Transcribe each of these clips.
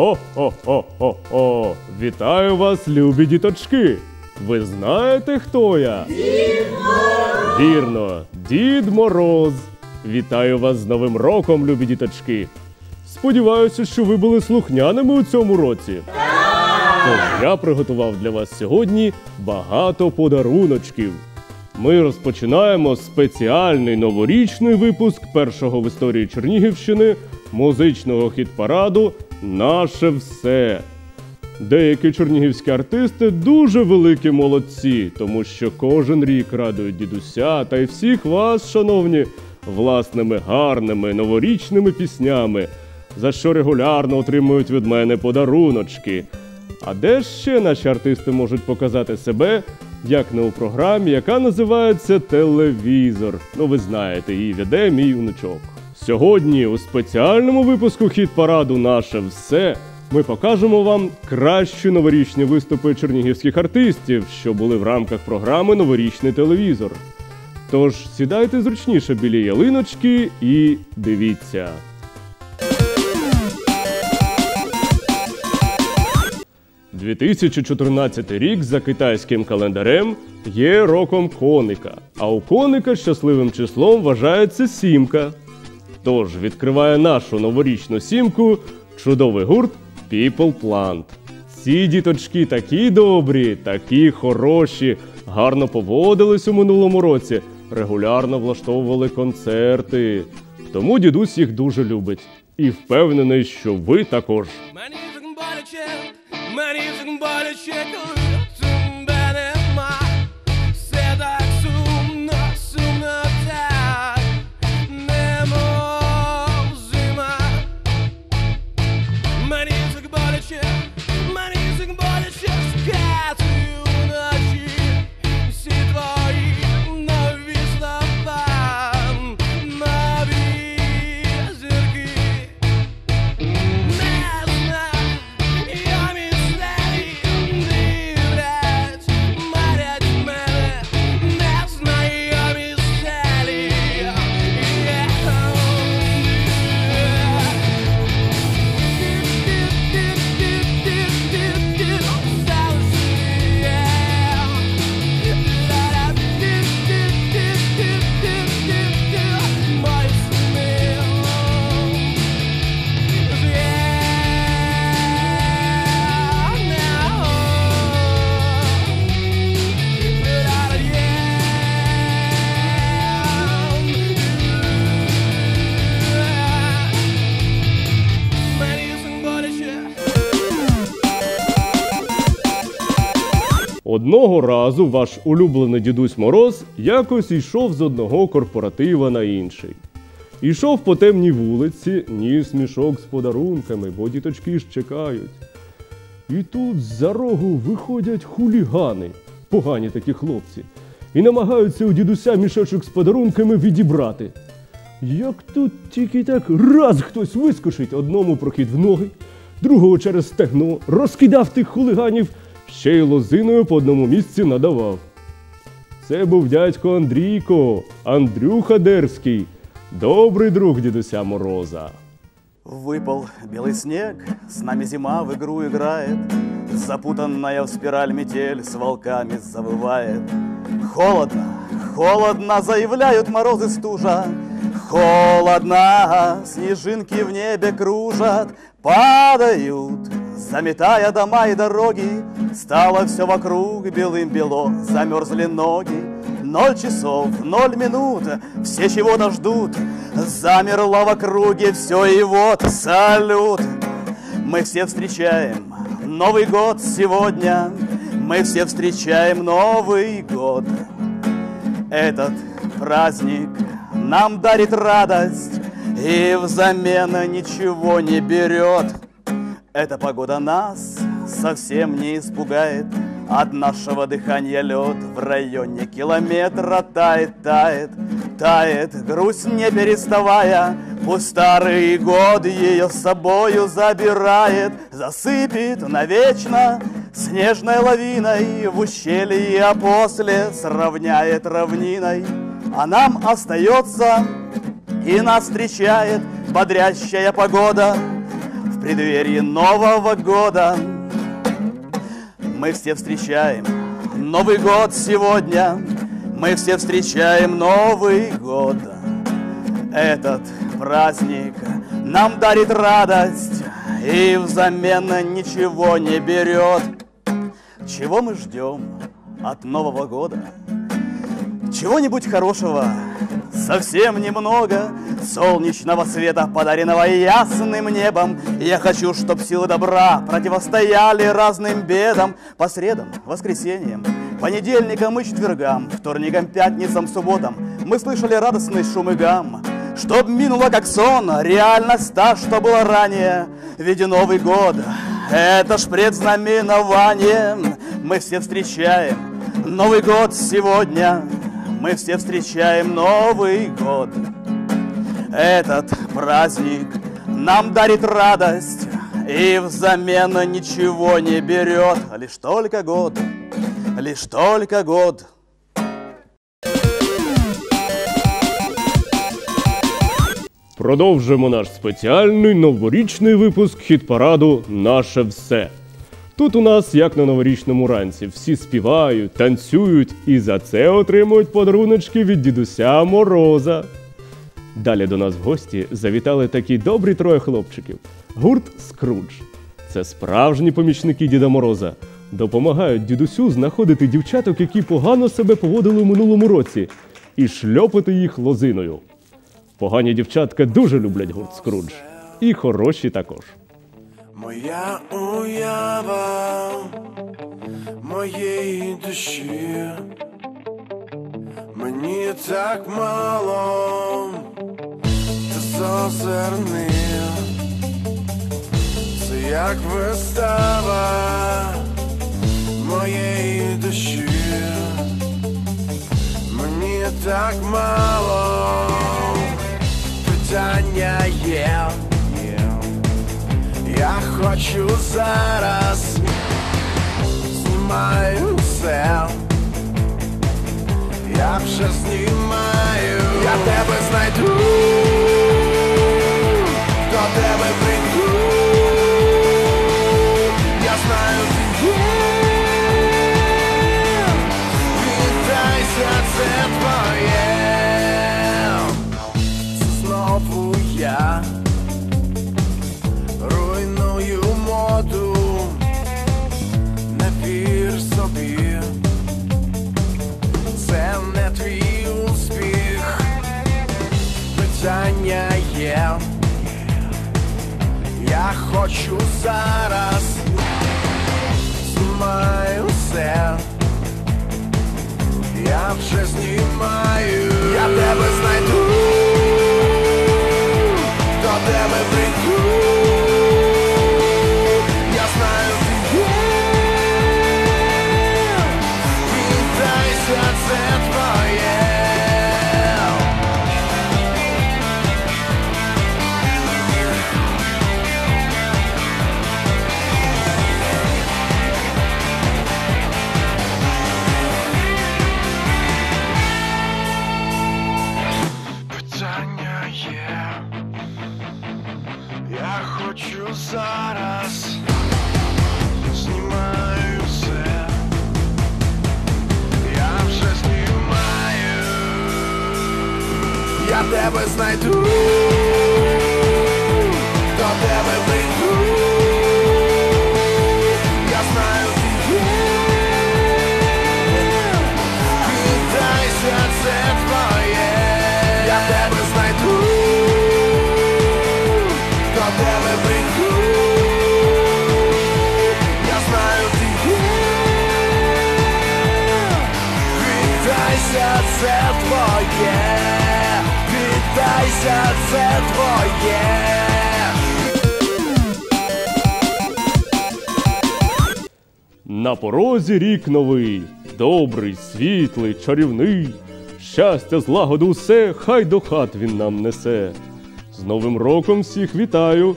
Хо-хо-хо-хо-хо! Вітаю вас, любі діточки! Ви знаєте, хто я? Дід Мороз! Вірно, Дід Мороз! Вітаю вас з Новим роком, любі діточки! Сподіваюся, що ви були слухняними у цьому році. Тож я приготував для вас сьогодні багато подаруночків. Ми розпочинаємо спеціальний новорічний випуск першого в історії Чернігівщини музичного хіт-параду Наше все. Деякі чернігівські артисти дуже великі молодці, тому що кожен рік радують дідуся та й всіх вас, шановні, власними гарними новорічними піснями, за що регулярно отримують від мене подаруночки. А де ще наші артисти можуть показати себе, як не у програмі, яка називається Телевізор? Ну, ви знаєте, її веде мій внучок. Сьогодні у спеціальному випуску хіт параду Наше все ми покажемо вам кращі новорічні виступи чернігівських артистів, що були в рамках програми Новорічний телевізор. Тож сідайте зручніше біля ялиночки і дивіться. – 2014 рік за китайським календарем є роком коника, а у коника щасливим числом вважається сімка. Тож відкриває нашу новорічну сімку чудовий гурт People Plant. Ці діточки такі добрі, такі хороші, гарно поводились у минулому році, регулярно влаштовували концерти. Тому дідусь їх дуже любить і впевнений, що ви також. Мені разу ваш улюблений дідусь Мороз якось йшов з одного корпоратива на інший. Ішов по темній вулиці, ніс мішок з подарунками, бо діточки ж чекають. І тут з-за рогу виходять хулігани, погані такі хлопці, і намагаються у дідуся мішочок з подарунками відібрати. Як тут тільки так раз хтось вискочить одному прохід в ноги, другого через стегно, розкидав тих хулиганів, ще й лозиною по одному місці надавав. Це був дядько Андрійко, Андрюха Дерський, добрий друг дідуся Мороза. Выпал белый снег, с нами зима в игру играет, Запутанная в спираль метель с волками завывает. Холодно, холодно, заявляют морозы стужа, Холодно, снежинки в небе кружат, падают, заметая дома и дороги. Стало все вокруг белым-бело, замерзли ноги. Ноль часов, ноль минут, все чего-то ждут. Замерло в округе все и вот салют. Мы все встречаем Новый год сегодня. Мы все встречаем Новый год. Этот праздник нам дарит радость и взамен ничего не берет. Эта погода нас совсем не испугает. От нашего дыхания лед в районе километра тает, тает, тает, грусть не переставая. Пусть старый год ее с собою забирает, засыпет навечно снежной лавиной в ущелье, а после сравняет равниной. А нам остается и нас встречает бодрящая погода. В преддверии Нового года. Мы все встречаем Новый год сегодня, мы все встречаем Новый год. Этот праздник нам дарит радость и взамен ничего не берет. Чего мы ждем от Нового года? Чего-нибудь хорошего, совсем немного Солнечного света, подаренного ясным небом. Я хочу, чтоб силы добра противостояли разным бедам По средам, воскресеньям, понедельникам и четвергам Вторникам, пятницам, субботам. Мы слышали радостный шум и гам Чтоб минуло как сон, реальность та, что была ранее. Ведь Новый год — это ж предзнаменование. Мы все встречаем Новый год сегодня мы все встречаем Новый год. Этот праздник нам дарит радость и взамен ничего не берет. Лишь только год, лишь только год. Продовжимо наш спеціальний новорічний випуск хіт-параду Наше все. Тут у нас, як на новорічному ранці, всі співають, танцюють і за це отримують подаруночки від дідуся Мороза. Далі до нас в гості завітали такі добрі троє хлопчиків. Гурт Скрудж. Це справжні помічники Діда Мороза. Допомагають дідусю знаходити дівчаток, які погано себе поводили у минулому році, і шльопати їх лозиною. Погані дівчатка дуже люблять гурт Скрудж. І хороші також. Моя уява моєї душі, мені так мало, ти зазирни, це як вистава моєї душі, мені так мало, питання є. Я хочу зараз знімаю все. Я вже знімаю. Зараз, знімаю все, я вже знімаю, я тебе знайду, тебе знайду. Порозі рік новий, добрий, світлий, чарівний. Щастя, злагоду усе, хай до хат він нам несе. З Новим роком всіх вітаю,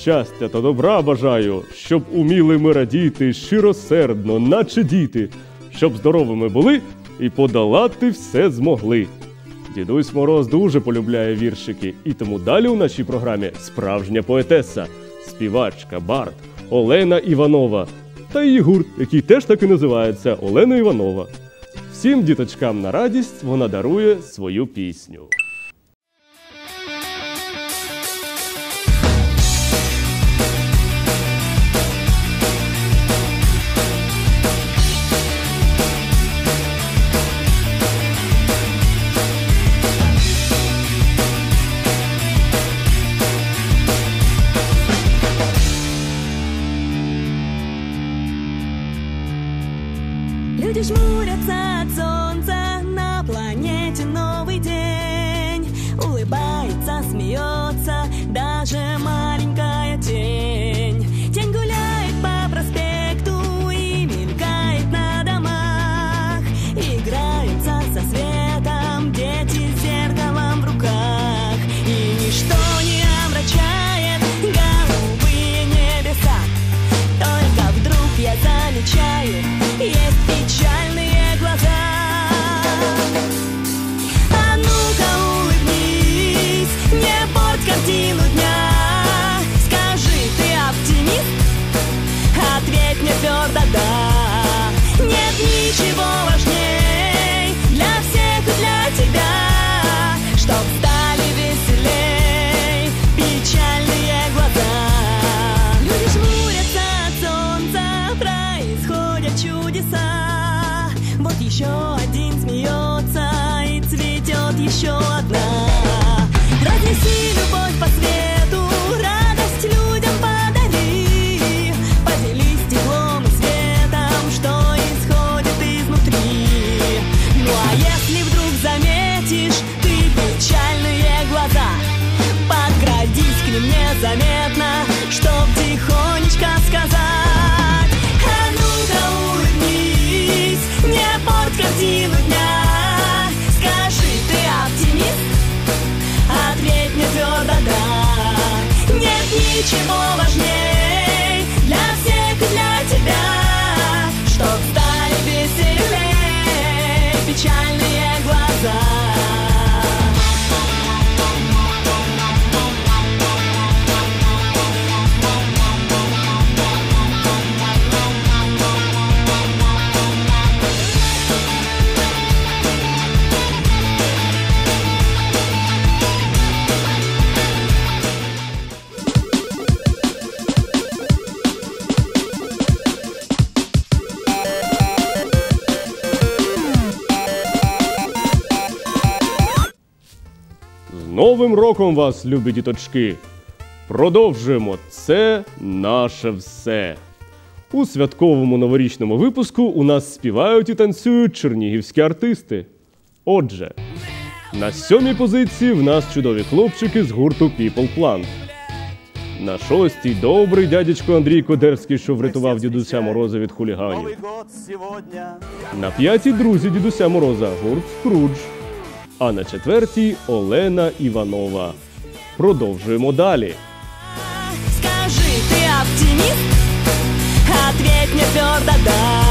щастя та добра бажаю, щоб уміли ми радіти щиросердно, наче діти, щоб здоровими були і подолати все змогли. Дідусь Мороз дуже полюбляє віршики, і тому далі у нашій програмі справжня поетеса. співачка Барт Олена Іванова та її гурт, який теж так і називається Олена Іванова. Всім діточкам на радість вона дарує свою пісню. Новим роком вас, любі діточки! Продовжуємо це наше все. У святковому новорічному випуску у нас співають і танцюють чернігівські артисти. Отже, на сьомій позиції в нас чудові хлопчики з гурту People Plant. На шостій добрий дядечко Андрій Кодерський, що врятував дідуся Мороза від хуліганів. На п'ятій друзі дідуся Мороза гурт Скрудж. А на четвертій Олена Іванова. Продовжуємо далі. Скажи, ты оптимист? Ответь мне твердо да.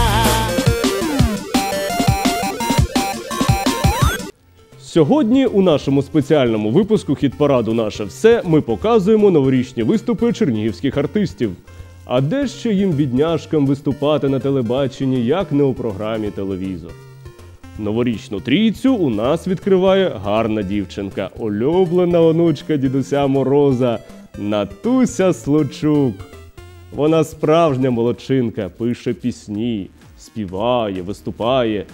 Сьогодні у нашому спеціальному випуску хіт параду Наше все ми показуємо новорічні виступи чернігівських артистів. А де ще їм бідняшкам виступати на телебаченні, як не у програмі телевізор? Новорічну трійцю у нас відкриває гарна дівчинка, улюблена онучка дідуся Мороза Натуся Случук. Вона справжня молодчинка, пише пісні, співає, виступає.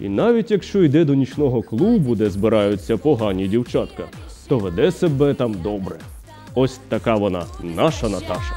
І навіть якщо йде до нічного клубу, де збираються погані дівчатка, то веде себе там добре. Ось така вона, наша Наташа.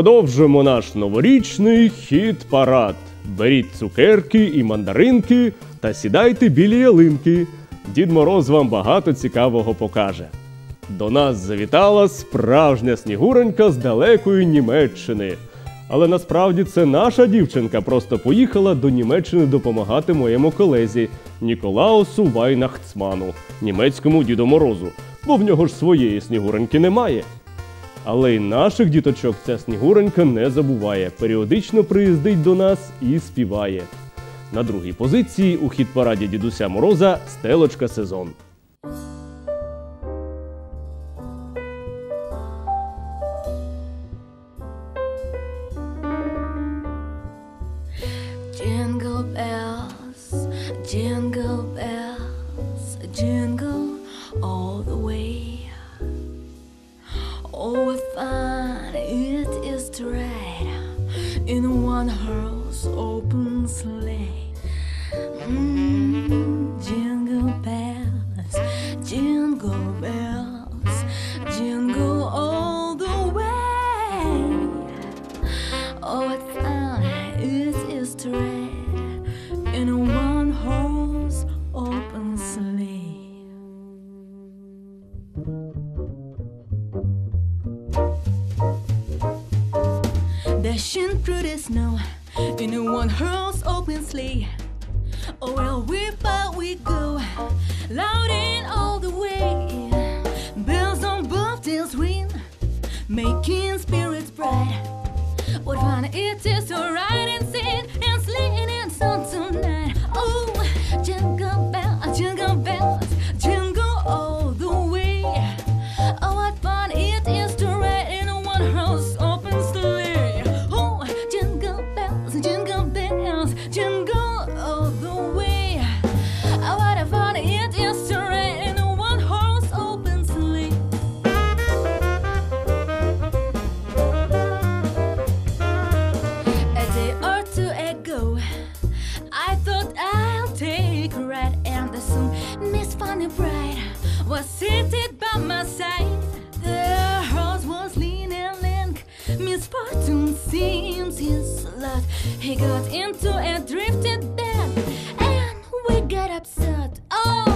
Продовжуємо наш новорічний хіт парад. Беріть цукерки і мандаринки та сідайте білі ялинки. Дід Мороз вам багато цікавого покаже. До нас завітала справжня снігуренька з далекої Німеччини. Але насправді це наша дівчинка просто поїхала до Німеччини допомагати моєму колезі Ніколаусу Вайнахцману, німецькому діду Морозу. Бо в нього ж своєї снігуреньки немає. Але й наших діточок ця снігуренька не забуває. Періодично приїздить до нас і співає. На другій позиції у хіт параді дідуся Мороза Стелочка сезон.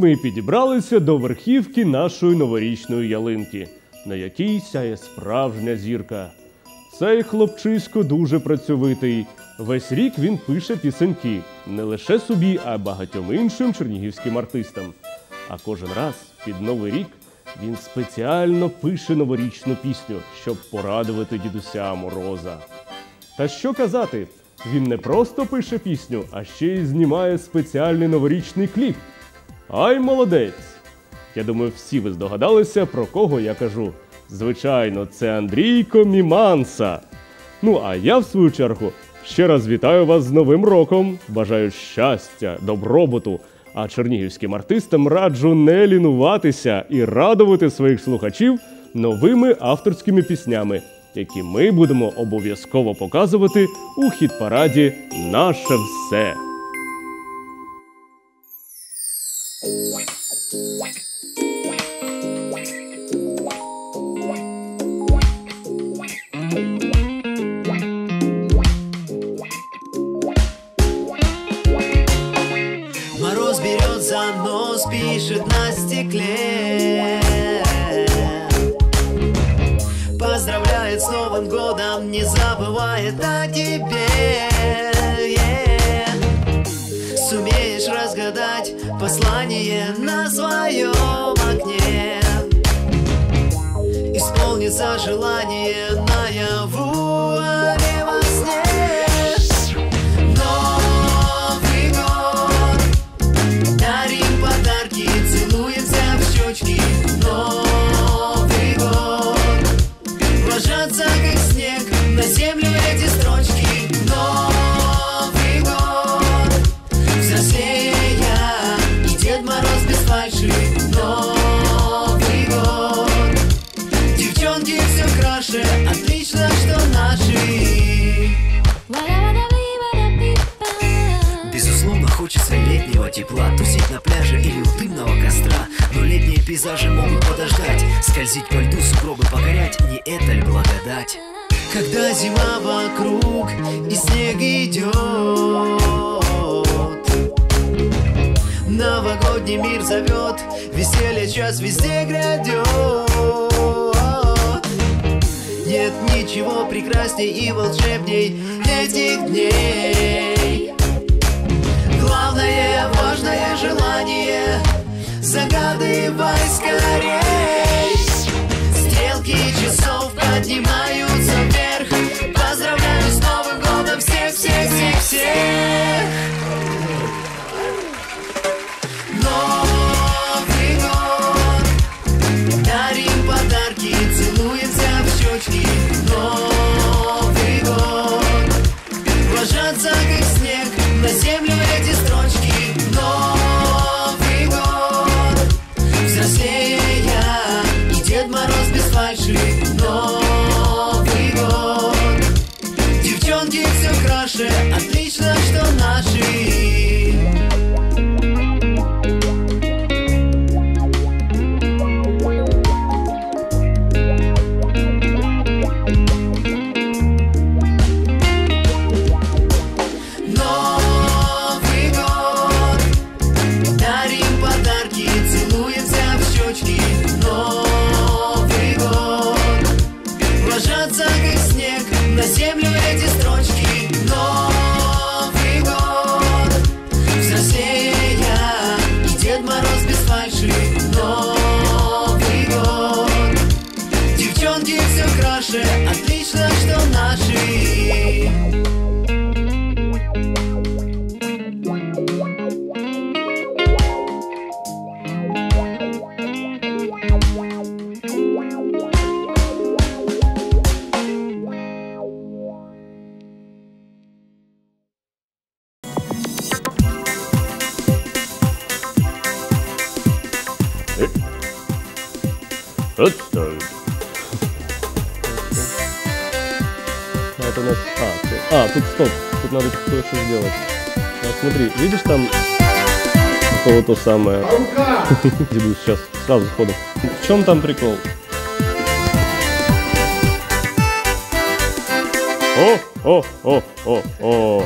Ми підібралися до верхівки нашої новорічної ялинки, на якій сяє справжня зірка. Цей хлопчисько дуже працьовитий. Весь рік він пише пісеньки не лише собі, а багатьом іншим чернігівським артистам. А кожен раз під новий рік він спеціально пише новорічну пісню, щоб порадувати дідуся Мороза. Та що казати, він не просто пише пісню, а ще й знімає спеціальний новорічний кліп. Ай, молодець! Я думаю, всі ви здогадалися, про кого я кажу. Звичайно, це Андрійко Міманса. Ну а я, в свою чергу, ще раз вітаю вас з Новим роком. Бажаю щастя, добробуту. А чернігівським артистам раджу не лінуватися і радувати своїх слухачів новими авторськими піснями, які ми будемо обов'язково показувати у хіт-параді Наше все. Везде грядет. Нет ничего прекрасней и волшебней этих дней. Главное, важное желание Загадывай скорей. Стрелки часов поднимаются вверх. Поздравляю с Новым годом всех, всех, всех, всех Ложатся как снег на землю эти строчки. Новый год. Взрослея и Дед Мороз без фальши. Новый год. Девчонки все краше, отлично, что наши смотри, видишь там то, то самое? Дебют сейчас, сразу сходу. В чем там прикол? О, о, о, о, о.